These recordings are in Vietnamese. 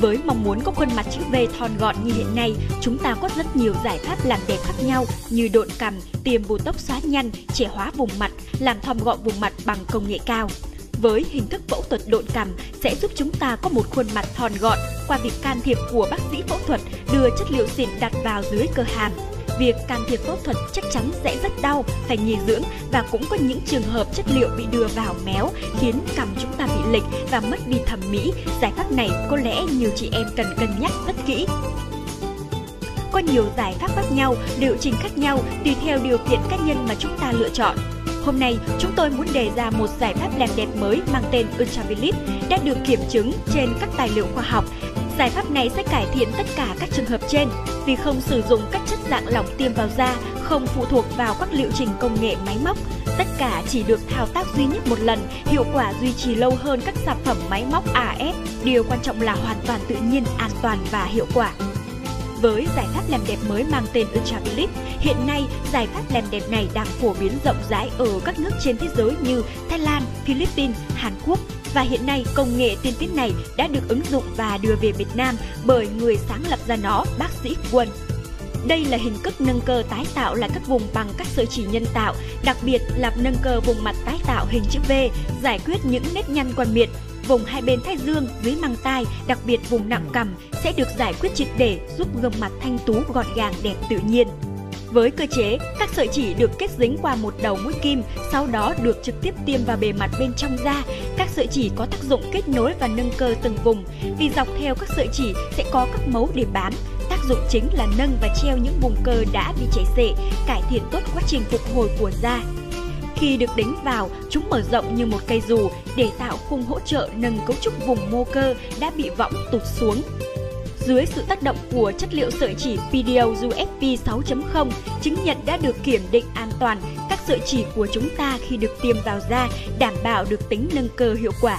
Với mong muốn có khuôn mặt chữ V thon gọn như hiện nay, chúng ta có rất nhiều giải pháp làm đẹp khác nhau như độn cằm, tiêm botox xóa nhăn, trẻ hóa vùng mặt, làm thon gọn vùng mặt bằng công nghệ cao. Với hình thức phẫu thuật độn cằm sẽ giúp chúng ta có một khuôn mặt thon gọn qua việc can thiệp của bác sĩ phẫu thuật đưa chất liệu xịn đặt vào dưới cơ hàm. Việc can thiệp phẫu thuật chắc chắn sẽ rất đau, phải nghỉ dưỡng và cũng có những trường hợp chất liệu bị đưa vào méo khiến cằm chúng ta bị lệch và mất đi thẩm mỹ. Giải pháp này có lẽ nhiều chị em cần cân nhắc rất kỹ. Có nhiều giải pháp khác nhau, liệu trình khác nhau tùy theo điều kiện cá nhân mà chúng ta lựa chọn. Hôm nay, chúng tôi muốn đề ra một giải pháp làm đẹp mới mang tên UltraVilip, đã được kiểm chứng trên các tài liệu khoa học. Giải pháp này sẽ cải thiện tất cả các trường hợp trên vì không sử dụng các chất dạng lỏng tiêm vào da, không phụ thuộc vào các liệu trình công nghệ máy móc. Tất cả chỉ được thao tác duy nhất một lần, hiệu quả duy trì lâu hơn các sản phẩm máy móc AS. Điều quan trọng là hoàn toàn tự nhiên, an toàn và hiệu quả. Với giải pháp làm đẹp mới mang tên Ultraviolet, hiện nay giải pháp làm đẹp này đang phổ biến rộng rãi ở các nước trên thế giới như Thái Lan, Philippines, Hàn Quốc và hiện nay công nghệ tiên tiến này đã được ứng dụng và đưa về Việt Nam bởi người sáng lập ra nó, bác sĩ Quân. Đây là hình thức nâng cơ tái tạo lại các vùng bằng các sợi chỉ nhân tạo, đặc biệt là nâng cơ vùng mặt tái tạo hình chữ V, giải quyết những nếp nhăn quanh miệng, vùng hai bên thái dương, dưới măng tai, đặc biệt vùng nặng cằm sẽ được giải quyết triệt để giúp gương mặt thanh tú gọn gàng đẹp tự nhiên. Với cơ chế, các sợi chỉ được kết dính qua một đầu mũi kim, sau đó được trực tiếp tiêm vào bề mặt bên trong da. Các sợi chỉ có tác dụng kết nối và nâng cơ từng vùng. Vì dọc theo các sợi chỉ sẽ có các mấu để bám. Tác dụng chính là nâng và treo những vùng cơ đã bị chảy xệ, cải thiện tốt quá trình phục hồi của da. Khi được đánh vào, chúng mở rộng như một cây dù để tạo khung hỗ trợ nâng cấu trúc vùng mô cơ đã bị võng tụt xuống. Dưới sự tác động của chất liệu sợi chỉ PDO UFP 6.0, chứng nhận đã được kiểm định an toàn các sợi chỉ của chúng ta khi được tiêm vào da, đảm bảo được tính nâng cơ hiệu quả.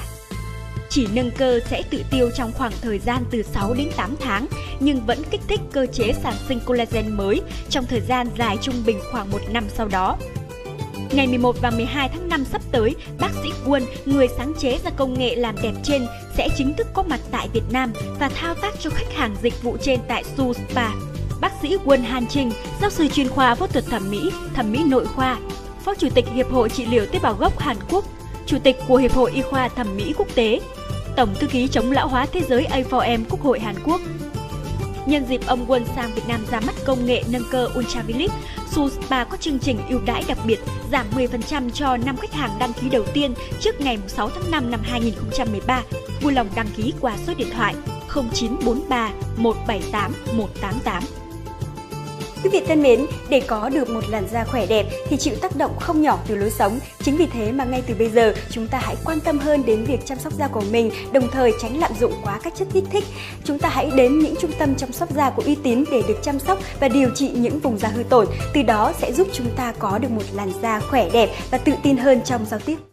Chỉ nâng cơ sẽ tự tiêu trong khoảng thời gian từ 6 đến 8 tháng, nhưng vẫn kích thích cơ chế sản sinh collagen mới trong thời gian dài trung bình khoảng một năm sau đó. Ngày 11 và 12 tháng 5 sắp tới, bác sĩ Quân, người sáng chế ra công nghệ làm đẹp trên, sẽ chính thức có mặt tại Việt Nam và thao tác cho khách hàng dịch vụ trên tại Su Spa. Bác sĩ Quân Han Trinh, giáo sư chuyên khoa phẫu thuật thẩm mỹ, thẩm mỹ nội khoa, Phó Chủ tịch Hiệp hội Trị liệu tế bào gốc Hàn Quốc, Chủ tịch của Hiệp hội Y khoa Thẩm mỹ Quốc tế, Tổng thư ký chống lão hóa thế giới A4M Quốc hội Hàn Quốc, Nhân dịp ông Quân sang Việt Nam ra mắt công nghệ nâng cơ Ultraviolet, Su Spa có chương trình ưu đãi đặc biệt, giảm 10% cho 5 khách hàng đăng ký đầu tiên trước ngày 6 tháng 5 năm 2013. Vui lòng đăng ký qua số điện thoại 0943 178 188. Quý vị thân mến, để có được một làn da khỏe đẹp thì chịu tác động không nhỏ từ lối sống. Chính vì thế mà ngay từ bây giờ chúng ta hãy quan tâm hơn đến việc chăm sóc da của mình, đồng thời tránh lạm dụng quá các chất kích thích. Chúng ta hãy đến những trung tâm chăm sóc da của uy tín để được chăm sóc và điều trị những vùng da hư tổn. Từ đó sẽ giúp chúng ta có được một làn da khỏe đẹp và tự tin hơn trong giao tiếp.